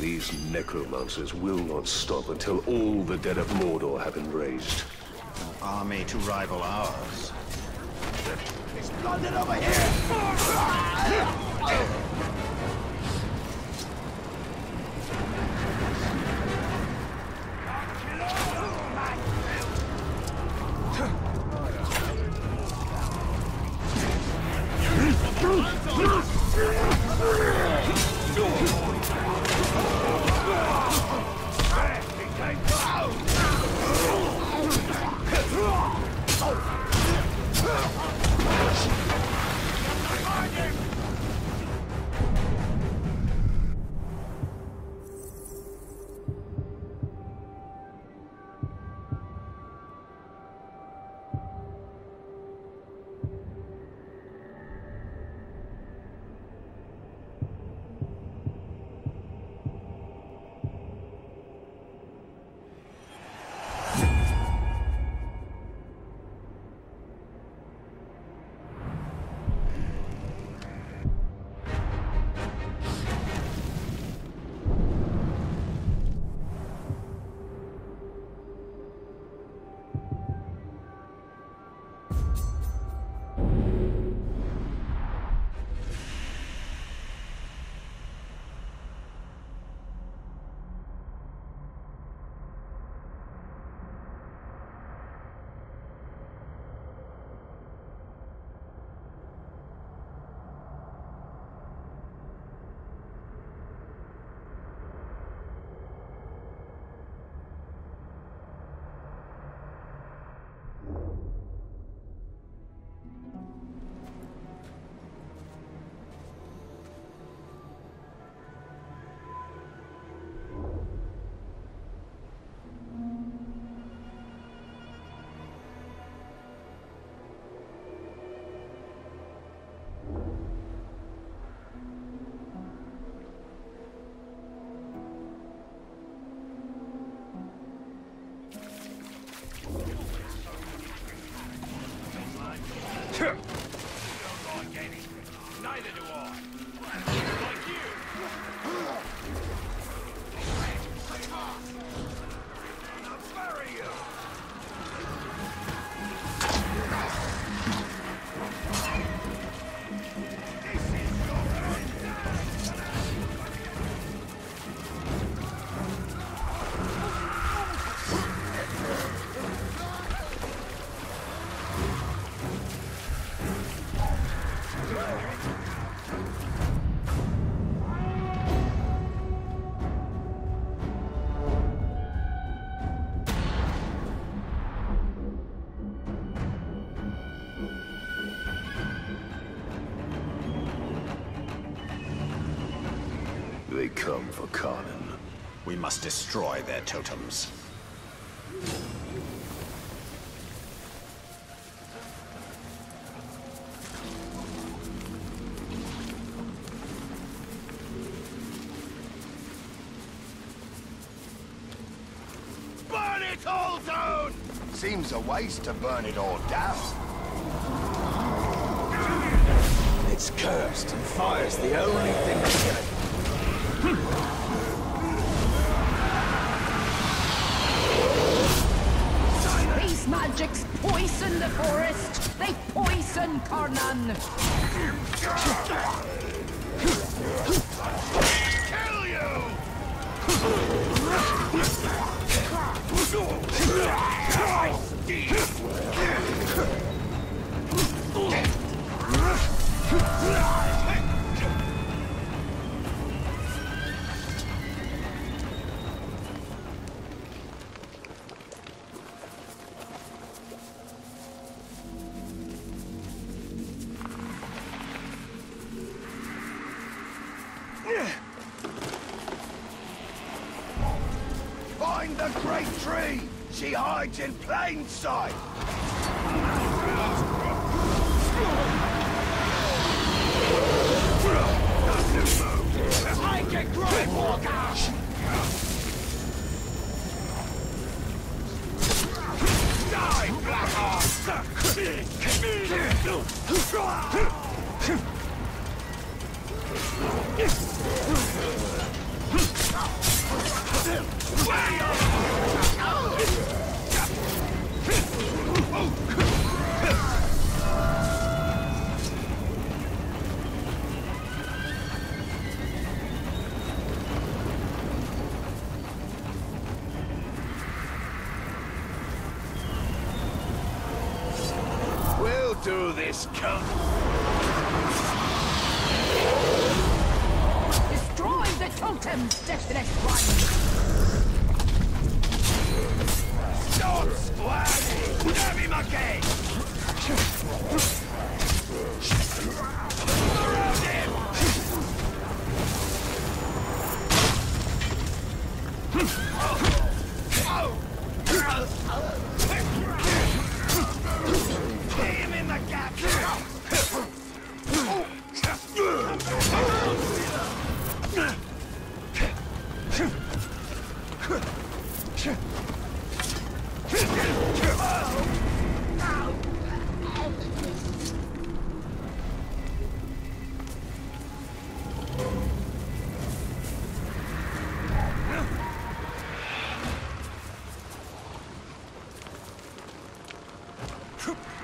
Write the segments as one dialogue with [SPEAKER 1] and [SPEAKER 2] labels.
[SPEAKER 1] These necromancers will not stop until all the dead of Mordor have been raised.
[SPEAKER 2] An army to rival ours.
[SPEAKER 3] It's flooded over here!
[SPEAKER 2] Ah! Destroy their totems.
[SPEAKER 3] Burn it all down! Seems a waste to burn it all down. It's cursed, and fire's the only thing to kill
[SPEAKER 4] magics poison the forest. They poison Carnán.
[SPEAKER 3] Kill you! Find
[SPEAKER 4] Come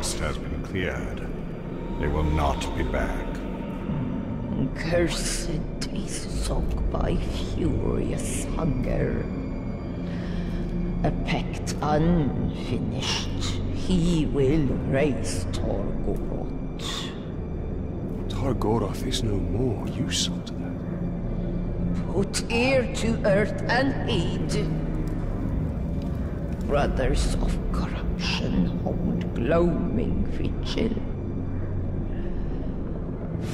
[SPEAKER 2] has been cleared. They will not be back.
[SPEAKER 4] Cursed is soaked by furious hunger. A pact unfinished. He will raise Tar
[SPEAKER 5] Goroth. Torgoroth is no more. You saw that.
[SPEAKER 6] Put ear to earth and heed. Brothers of Korath gloaming vigil.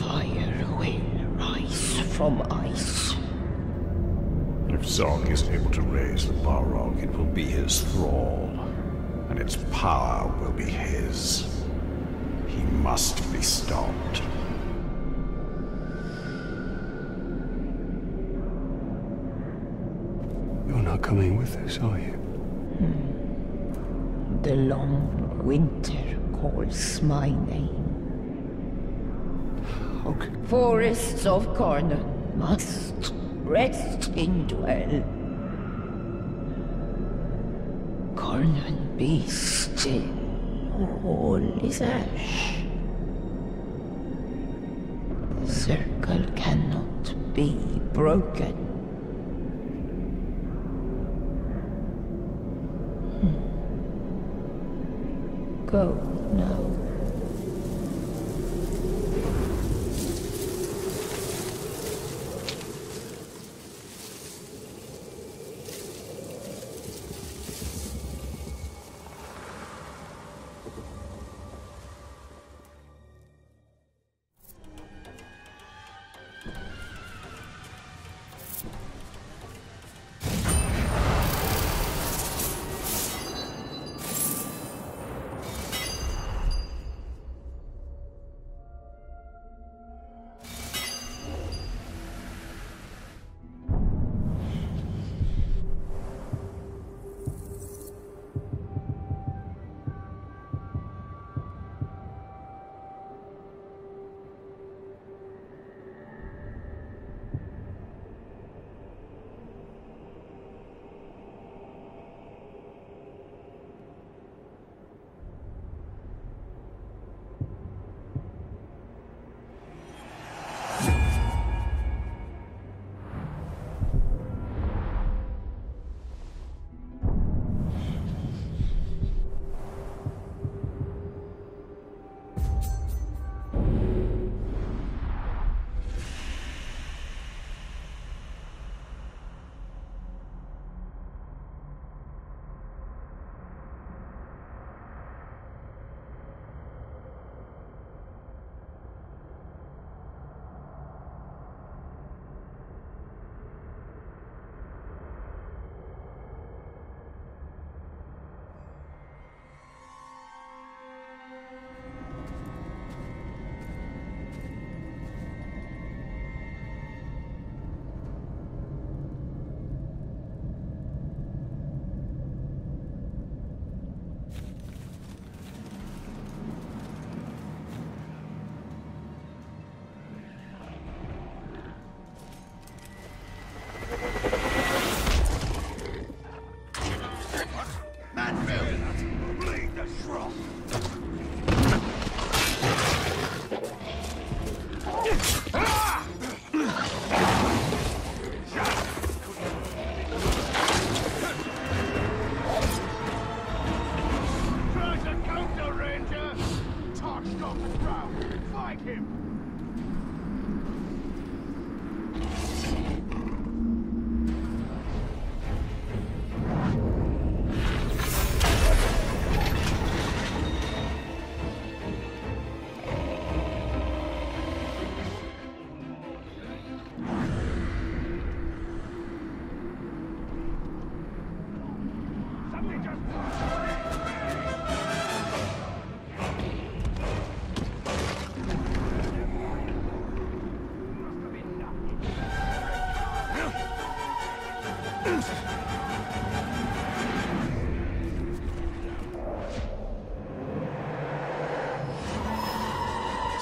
[SPEAKER 6] Fire will rise from ice.
[SPEAKER 2] If Zog is able to raise the Balrog, it will be his thrall, and its power will be his. He must be stopped.
[SPEAKER 5] You're not coming with us, are you? Hmm.
[SPEAKER 6] The long winter calls my name.
[SPEAKER 5] Okay.
[SPEAKER 6] Forests of Carnán must rest in dwell. Carnán be still, all is ash. The circle cannot be broken. Go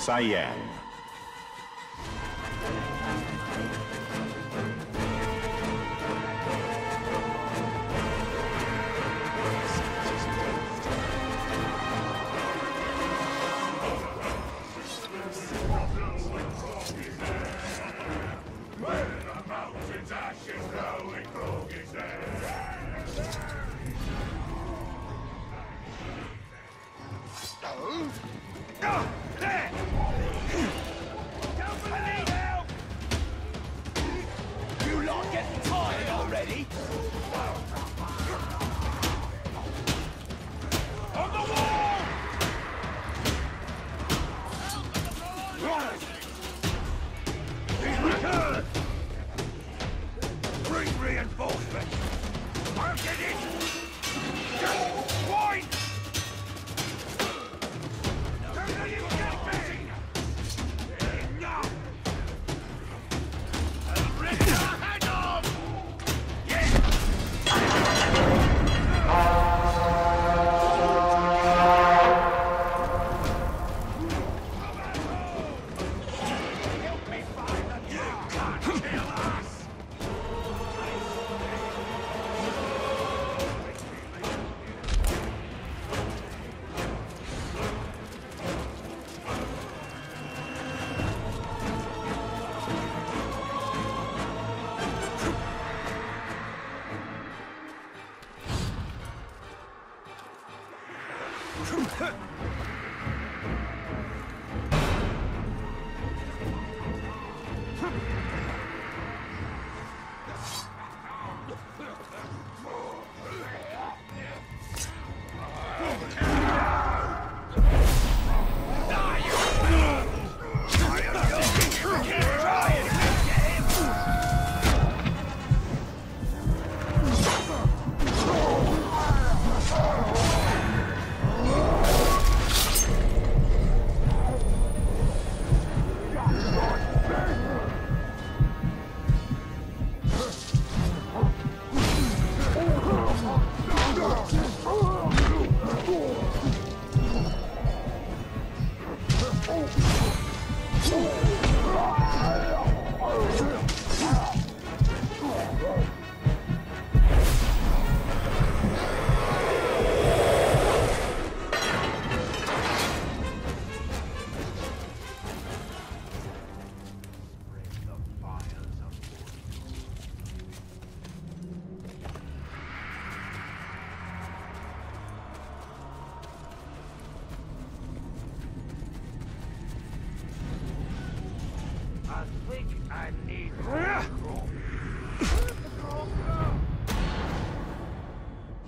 [SPEAKER 3] Cyan.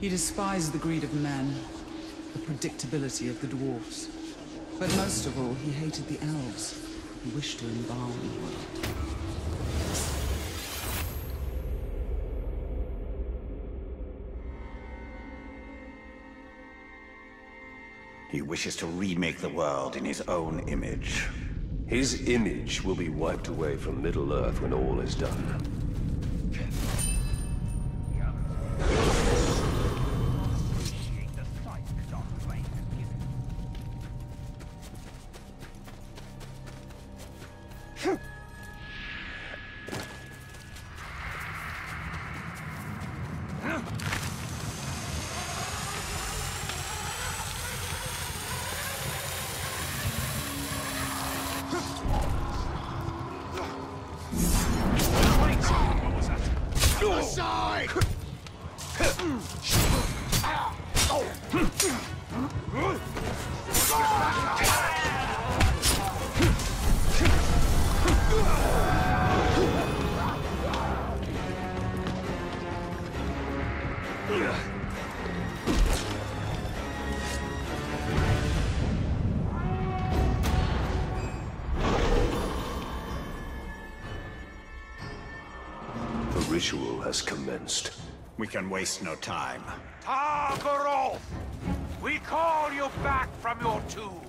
[SPEAKER 7] He despised the greed of men, the predictability of the dwarfs. But most of all, he hated the elves, who wished to embalm the world.
[SPEAKER 2] He wishes to remake the world in his own image.
[SPEAKER 1] His image will be wiped away from Middle-earth when all is done. Has commenced.
[SPEAKER 2] We can waste no time.
[SPEAKER 8] Tar Goroth! We call you back from your tomb.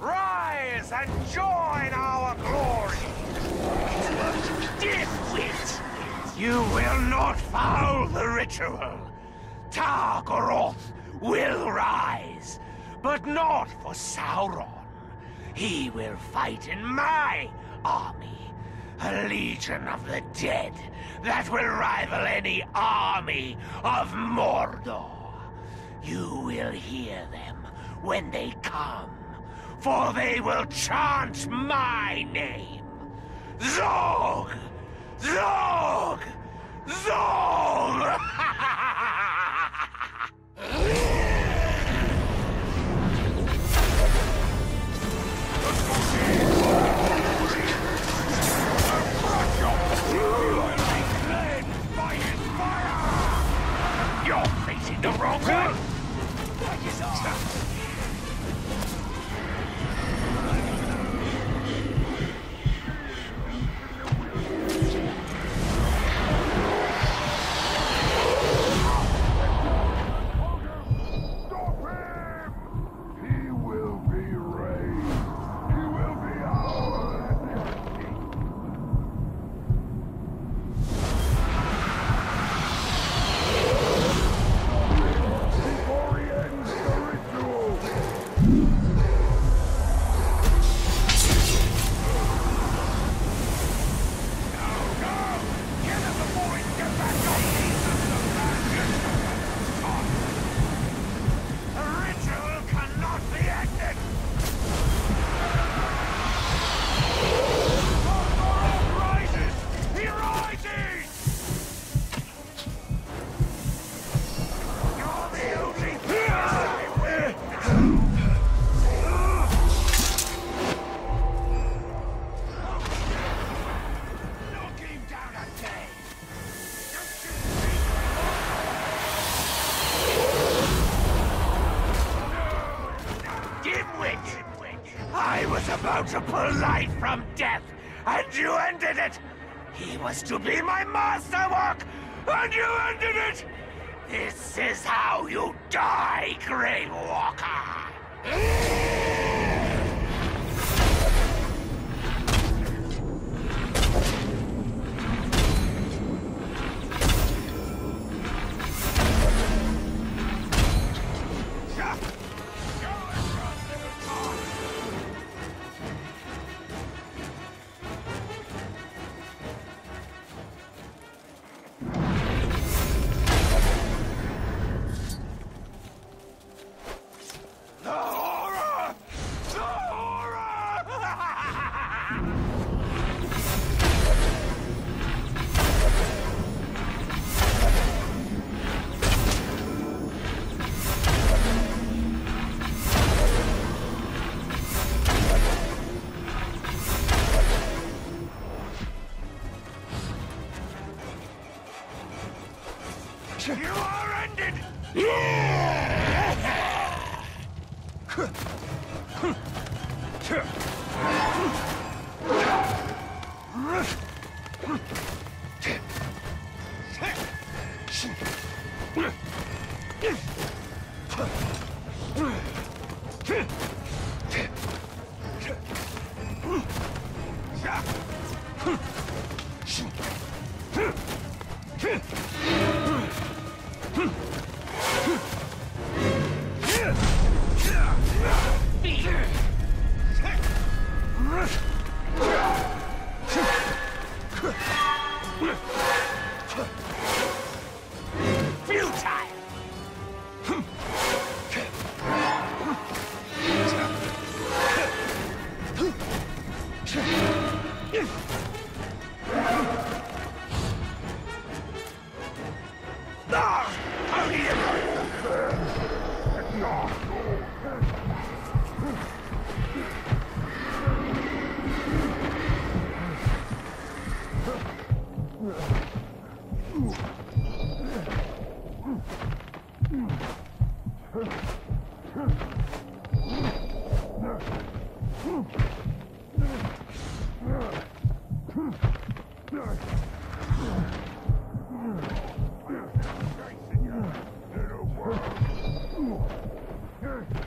[SPEAKER 8] Rise and join our glory! Dimwit! You will not foul the ritual. Tar Goroth will rise, but not for Sauron. He will fight in my army. A legion of the dead that will rival any army of Mordor. You will hear them when they come, for they will chant my name. Zog! Zog! Zog! The wrong way! To be my masterwork, and you ended it! This is how you die, Gravewalker! 失礼!
[SPEAKER 1] I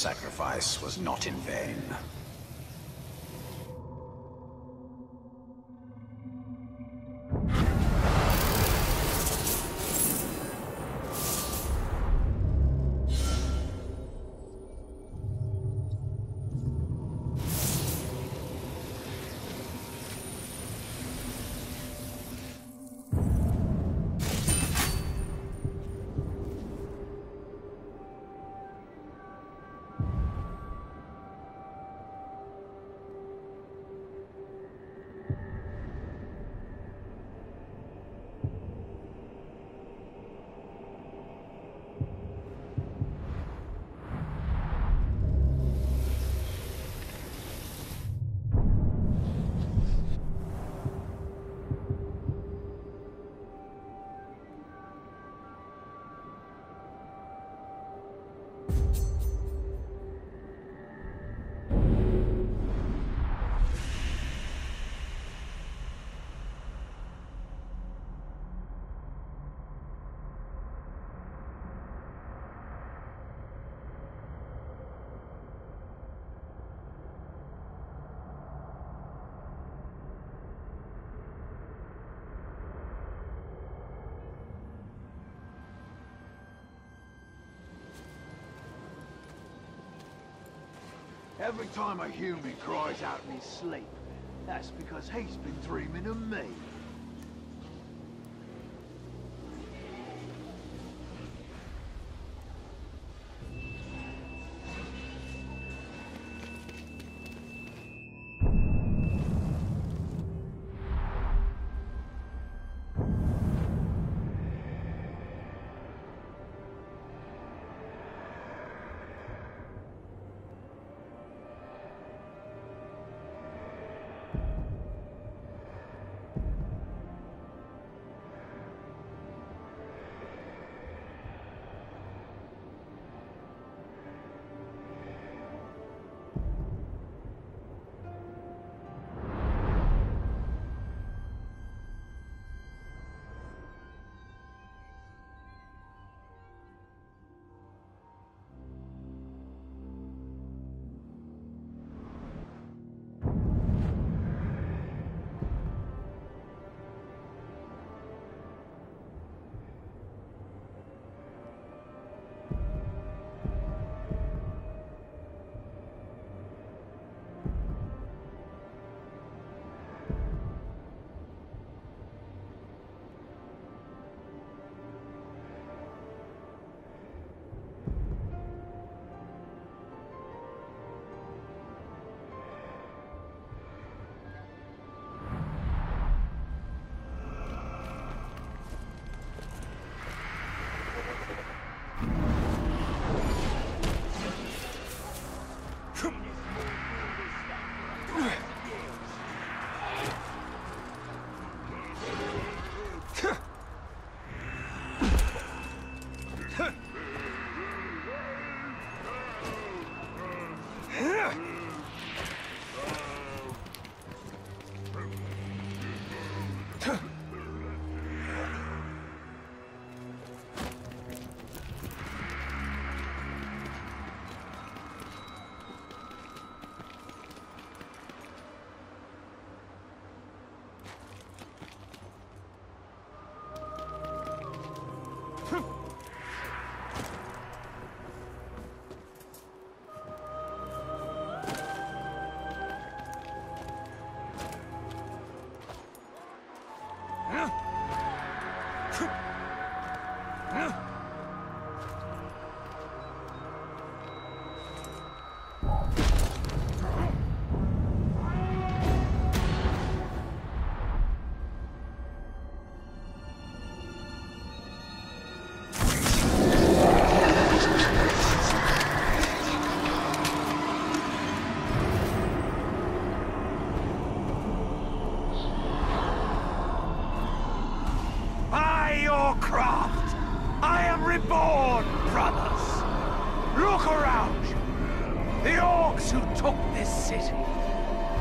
[SPEAKER 2] sacrifice was not in vain.
[SPEAKER 9] Every time a human cries out in his sleep, that's because he's been dreaming of me.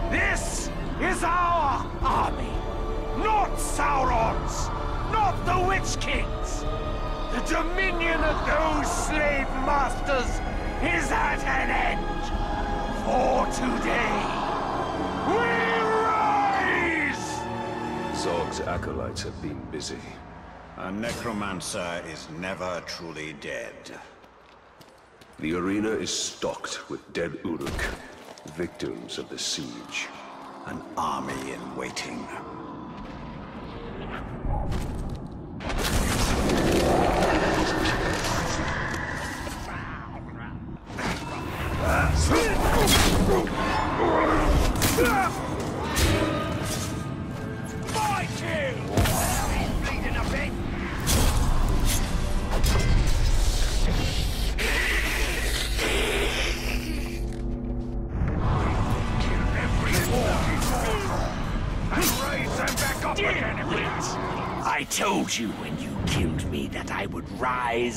[SPEAKER 8] This is our army. Not Sauron's. Not the Witch King's. The dominion of those slave masters is at an end. For today, we rise!
[SPEAKER 1] Zog's acolytes have been busy.
[SPEAKER 2] A necromancer is never truly dead.
[SPEAKER 1] The arena is stocked with dead Uruk, victims of the siege.
[SPEAKER 2] An army in waiting.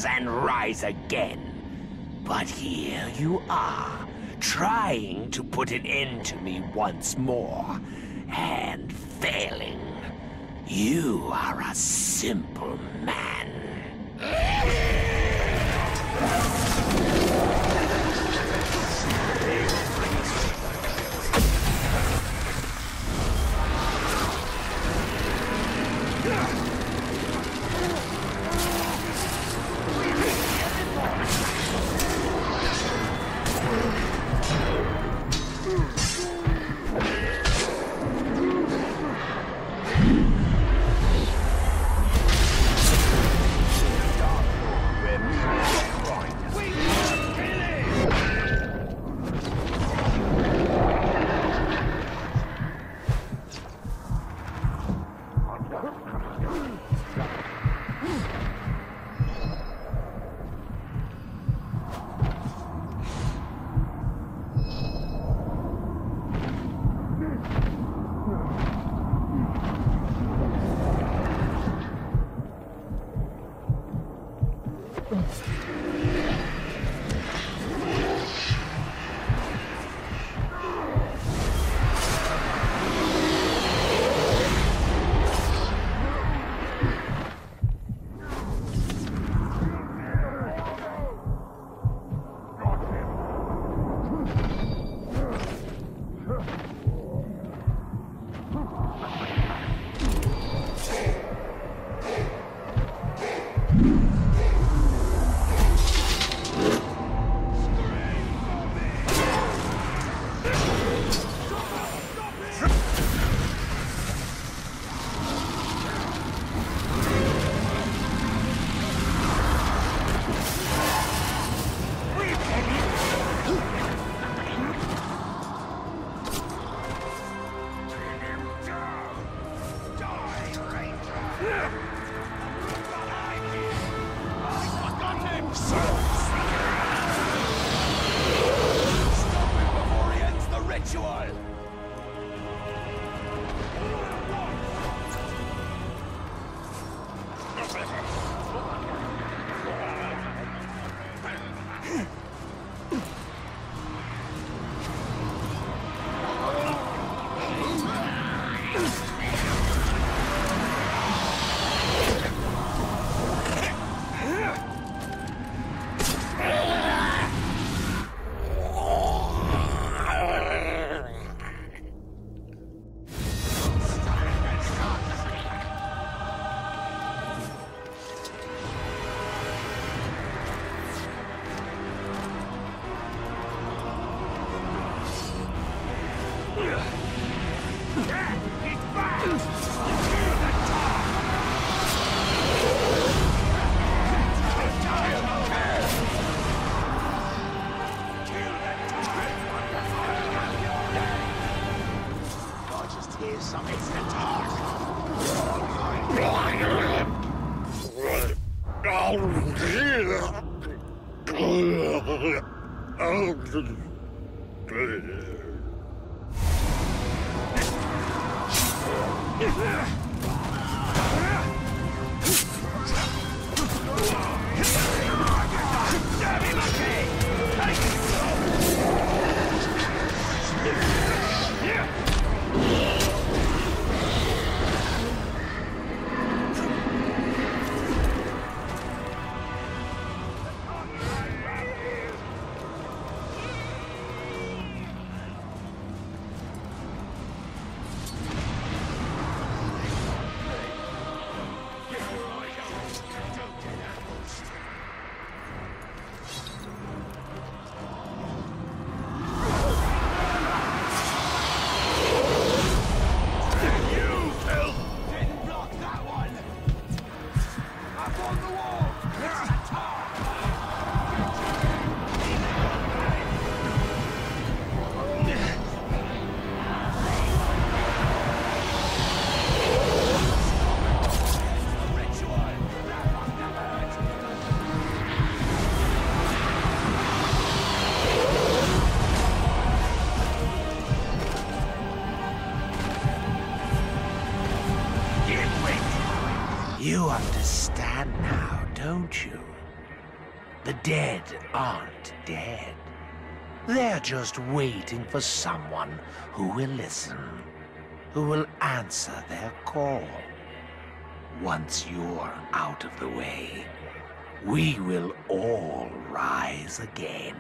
[SPEAKER 8] And rise again. But here you are, trying to put an end to me once more, and failing. You are a simple man.
[SPEAKER 10] Just
[SPEAKER 8] waiting for someone who will listen, who will answer their call. Once you're out of the way, we will all rise again.